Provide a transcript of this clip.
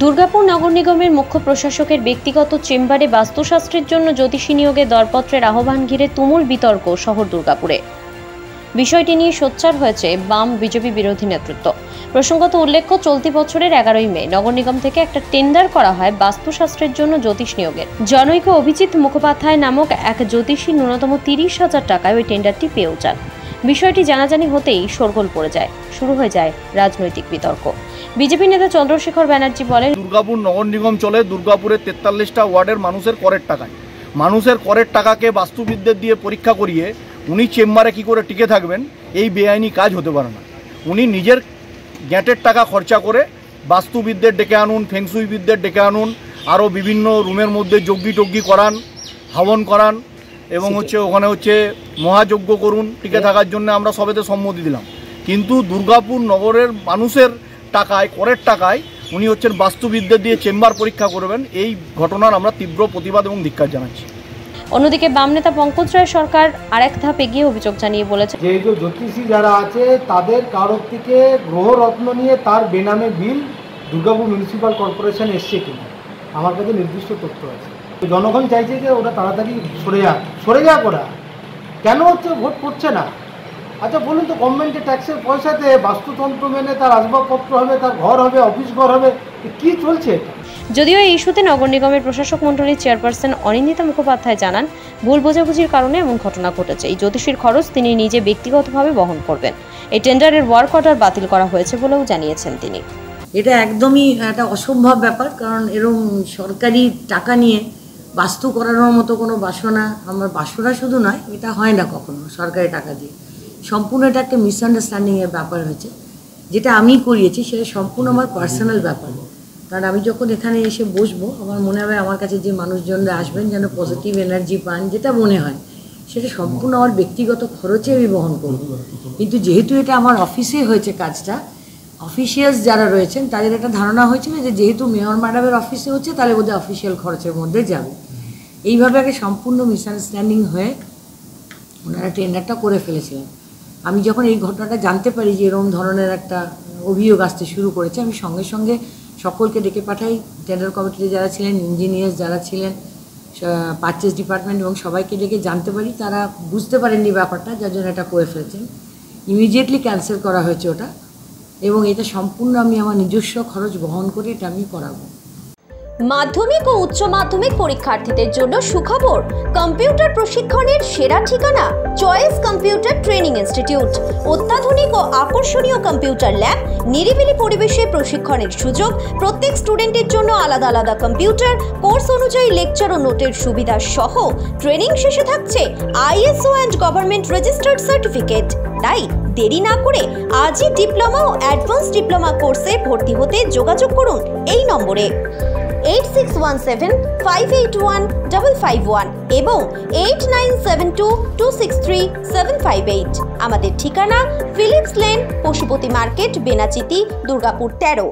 দুর্গাপুর নগর নিগমের মুখ্য প্রশাসকের ব্যক্তিগত চেম্বারে বাস্তুশাস্ত্রের জন্য জ্যোতিষী নিয়োগে দরপত্রের আহ্বান ঘিরে তুমুল বিতর্ক শহর দুর্গাপুরে। বিষয়টি নিয়ে সোচ্চার হয়েছে বাম বিজেপি বিরোধী নেতৃত্ব। প্রসঙ্গত উল্লেখ্য, চলতি বছরের এগারোই মে নগর নিগম থেকে একটা টেন্ডার করা হয় বাস্তুশাস্ত্রের জন্য জ্যোতিষ নিয়োগের। জনৈক অভিজিৎ মুখোপাধ্যায় নামক এক জ্যোতিষী ন্যূনতম তিরিশ হাজার টাকায় ওই টেন্ডারটি পেয়েও যান। বিষয়টি জানাজানি হতেই শোরগোল পড়ে যায়। শুরু হয়ে যায় রাজনৈতিক বিতর্ক। বিজেপি নেতা চন্দ্রশেখর ব্যানার্জি বলেন দুর্গাপুর নগর নিগম চলে দুর্গাপুরের তেতাল্লিশটা ওয়ার্ডের মানুষের করের টাকায়। মানুষের করের টাকাকে বাস্তুবিদদের দিয়ে পরীক্ষা করিয়ে উনি চেম্বারে কি করে টিকে থাকবেন এই বেআইনি কাজ হতে পারে না। উনি নিজের গ্যাটের টাকা খরচা করে বাস্তুবিদদের ডেকে আনুন ফেংসুইবিদদের ডেকে আনুন আরও বিভিন্ন রুমের মধ্যে যজ্ঞি টজ্ঞি করান হাবন করান এবং হচ্ছে ওখানে হচ্ছে মহাযজ্ঞ করুন টিকে থাকার জন্য আমরা সবেতে সম্মতি দিলাম। কিন্তু দুর্গাপুর নগরের মানুষের টাকায় করের টাকায় উনি হচ্ছেন বাস্তুবিদদের দিয়ে চেম্বার পরীক্ষা করবেন। এই ঘটনার আমরা তীব্র প্রতিবাদ এবং ধিক্কার জানাচ্ছি। অন্যদিকে বাম নেতা পঙ্কজ রায় সরকার আরেক ধাপ এগিয়ে অভিযোগ জানিয়ে বলেছে যেহেতু জ্যোতিষী যারা আছে তাদের কারোর থেকে গ্রহরত্ন নিয়ে তার বেনামে বিল দুর্গাপুর মিউনিসিপ্যাল কর্পোরেশন এসছে কিনা আমার কাছে নির্দিষ্ট তথ্য আছে। তো জনগণ চাইছে যে ওটা তাড়াতাড়ি সরে যাক। সরে যাক ওরা। কেন হচ্ছে? ভোট করছে না। আচ্ছা বলুন তো গভর্নমেন্টের ট্যাক্সের পয়সাতে বাস্তুতন্ত্র মেনে তার আসবাবপত্র হবে তার ঘর হবে অফিস ঘর হবে কি চলছে যদিও এই ইস্যুতে নগর নিগমের প্রশাসক মণ্ডলীর চেয়ারপারসন অনিন্দিতা মুখোপাধ্যায় জানান ভুল বোঝাবুঝির কারণে এমন ঘটনা ঘটেছে। এই জ্যোতিষীর খরচ তিনি নিজে ব্যক্তিগতভাবে বহন করবেন। এই টেন্ডারের ওয়ার্ক অর্ডার বাতিল করা হয়েছে বলেও জানিয়েছেন তিনি। এটা একদমই একটা অসম্ভব ব্যাপার কারণ এরম সরকারি টাকা নিয়ে বাস্তু করানোর মতো কোনো বাসনা আমার বাসনা শুধু নয় এটা হয় না কখনো সরকারি টাকা দিয়ে। সম্পূর্ণ এটা একটা মিসআন্ডারস্ট্যান্ডিংয়ের ব্যাপার হয়েছে। যেটা আমি করিয়েছি, সেটা সম্পূর্ণ আমার পার্সোনাল ব্যাপার। কারণ আমি যখন এখানে এসে বসবো, আমার মনে হবে আমার কাছে যে মানুষজনরা আসবেন যেন পজিটিভ এনার্জি পান, যেটা মনে হয়। সেটা সম্পূর্ণ আমার ব্যক্তিগত খরচে আমি বহন করব। কিন্তু যেহেতু এটা আমার অফিসে হয়েছে কাজটা অফিসিয়ালস যারা রয়েছেন, তাদের একটা ধারণা হয়েছিল যে যেহেতু মেয়র ম্যাডামের অফিসে হচ্ছে, তাহলে বোধহয় অফিসিয়াল খরচের মধ্যে যাবে। এইভাবে আগে সম্পূর্ণ মিসআন্ডারস্ট্যান্ডিং হয়ে ওনারা টেন্ডারটা করে ফেলেছিলেন। আমি যখন এই ঘটনাটা জানতে পারি যে এরকম ধরনের একটা অভিযোগ আসতে শুরু করেছে, আমি সঙ্গে সঙ্গে সকলকে ডেকে পাঠাই। টেন্ডার কমিটিতে যারা ছিলেন ইঞ্জিনিয়ার্স যারা ছিলেন পারচেস ডিপার্টমেন্ট এবং সবাইকে ডেকে জানতে পারি। তারা বুঝতে পারেননি ব্যাপারটা, যার জন্য এটা করে ফেলেছেন। ইমিডিয়েটলি ক্যান্সেল করা হয়েছে ওটা এবং এটা সম্পূর্ণ আমি আমার নিজস্ব খরচ বহন করে এটা আমি করাবো। মাধ্যমিক ও উচ্চ মাধ্যমিক পরীক্ষার্থীদের জন্য সুখবর, কম্পিউটার প্রশিক্ষণের সেরা ঠিকানা, চয়েস কম্পিউটার ট্রেনিং ইনস্টিটিউট। অত্যাধুনিক ও আকর্ষণীয় কম্পিউটার ল্যাব, নিরিবিলি পরিবেশে প্রশিক্ষণের সুযোগ, প্রত্যেক স্টুডেন্টের জন্য আলাদা আলাদা কম্পিউটার, কোর্স অনুযায়ী লেকচার ও নোটের সুবিধা সহ ট্রেনিং শেষে থাকছে ISO and government registered certificate. তাই দেরি না করে আজই ডিপ্লোমা ও অ্যাডভান্স ডিপ্লোমা কোর্সে ভর্তি হতে যোগাযোগ করুন এই নম্বরে। Eight six one seven five eight one double five one এবং eight nine seven two two six three seven five eight আমাদের ঠিকানা Philips lane, Pashupati market, Benachiti, Durgapur তেরো।